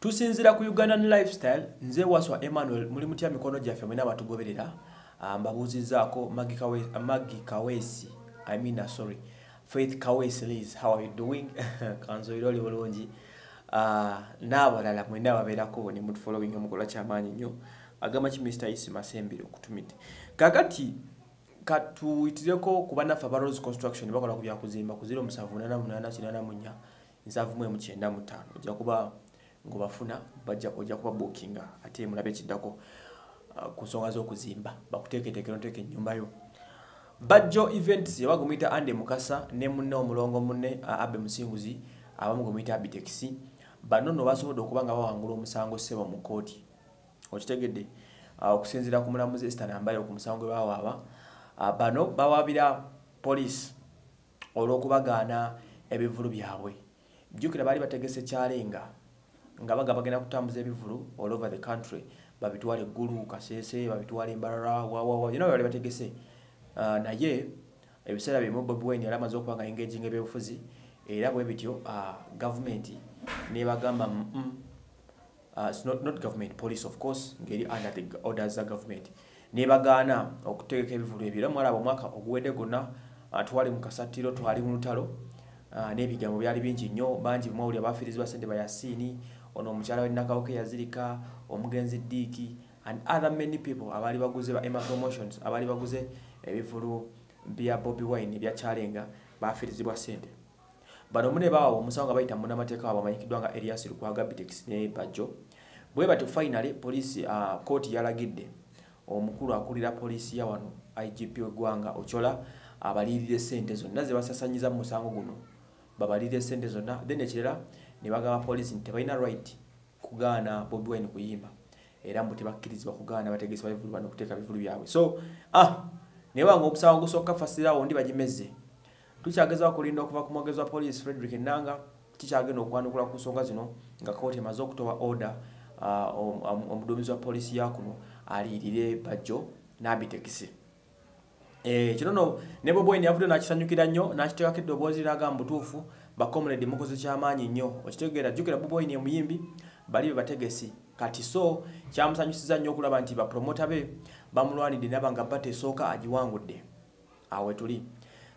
tusinzira ku ugandan lifestyle nze waswa emmanuel muli mutya mikono gyaffe mwena abatugoberera Ah, mbabuuzizaako Maggie Kawe- Maggie kawesi i mean uh, sorry faith kawesi liz how are you doing? Kanzoire oli bulungi. Ah, n'abalala mwena ababeerako ne mutufollowing mukola kyamaanyi nnyo. Agamba ki mr isi masembere okutumidde kakati katuyitireko ku bannaffe aba rose construction bakola ku byakuzimba ku 0788 79495 ojja kuba ngobafuna ojja kuba bookinga ate mulabe ekiddako uh, ku nsonga z'okuzimba bakuteeketeekera oteeka ennyumbayo bajjo events yabagumuyita ande mukasa ne munne omulongo munne abe musinguzi abamu gumuyita abitex bano no basobodde okuba nga bawangula omusango ssebo mu kooti okitegedde uh, okusinziira ku mulamuzi esta nambayo ku musango gwe bawaaba. Bano bawaabira poliisi olw'okubagaana ebivulu byabwe. Jjukira baali bategese kyalenga nga baga bagenda kutambuza ebivulu all over the country. Babitwala eggulu kasese babitwala embalala wawawa yona bali bategese. Uh, naye ebiseera bimu bobi wine yali amaze okuba nga engaging ebyobufuzi era bwe bityo uh, gavumenti nebagamba mm, uh, not, not government police of course ngeri under the orders za government. Nebagaana okutegeka ebivulu ebyo. Era mwalaba omwaka oguwedde gonna uh, twali mu kasatiro twali mu lutalo n'ebigambo byali bingi nnyo. Bangi mwawulira bafiirizibwa sente ba yasiini ono omukyala wenakawoke yazirika omugenzi diiki and other many people abaali baguze ba emma promotions abaali baguze ebivulu bya bobi wine ebya kyalenga bafiirizibwa sente bano mune baawa omusango nga bayita munamateeka waabwe amanyikiddwa nga elias lukwaga bitex ne bajjo. Bwe batyo finally poliisi uh, kooti yalagidde omukulu akulira poliisi ya wano igp weggwanga ochola abalirire sente zonna ze basasanyiza mu musango guno babalirire sente zonna. Then ekirala ne bagamba poliisi nti tebalina right kugaana bobi wine kuyimba. Era mbu tebakkirizibwa kugaana bategesi babivulu bano okuteeka bivulu byabwe. So ah naye wanga omusango gusooka fasirawo ndi bagimeze tukyagezaho kulinda okuva ku mwogezi wa poliisi frederick nanga kikyagenda okwanukula ku nsonga zino nga kooti emaze okutowa order om- omuduumizi wa poliisi yakuno aliyirire bajjo n'abitekisi kino no ne Bobi Wine yavudde n'akisanyukira nnyo n'akiteekako eddoboozi liraga mu butuufu bakomuledi mukozi kyamaanyi nnyo. Okitegeera jjukira Bobi Wine omuyimbi bali be bategesi. Kati so kyamusanyusiza nnyo okulaba nti bapromota be bamulwanidde naba nga bata esooka agiwangudde. Awo we tuli.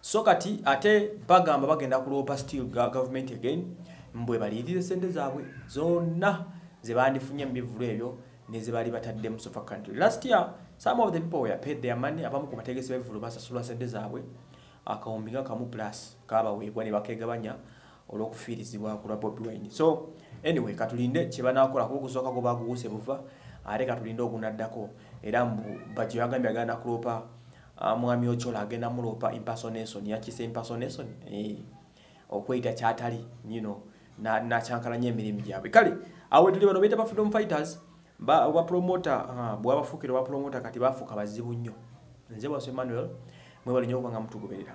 So kati ate bagamba bagenda kuloopa still ga- government again mbwe baliyirire sente zaabwe zonna ze bandifunye mu bivulu ebyo ne ze baali batadde mu sofa country last year some of the people were paid their money abamu ku bategesi b'ebivulu basasulwa sente zaabwe akawumbi nga kamu plus kabaweebwa ne bakegabanya olw'okufiirizibwa ku lwa bobi wine. So anyway katulinde kye banaakola kuba ogusooka gwe baguwuse buva ate katulinde ogunaddako. Era mbu bajjo yagambye agenda kuloopa ah, mwami ochola agenda muloopa impersonation yakise impersonation Eh, okweyita kyatali you know, na- nakyankalanya emirimu gyabwe. Kale awe tuli bano beta ba freedom fighters ba bapromota uh, bwabafuukira bapromota kati bafuuka bazibu nnyo. Nze bwase emmanuel mwebali nnyo okuba nga mutugoberera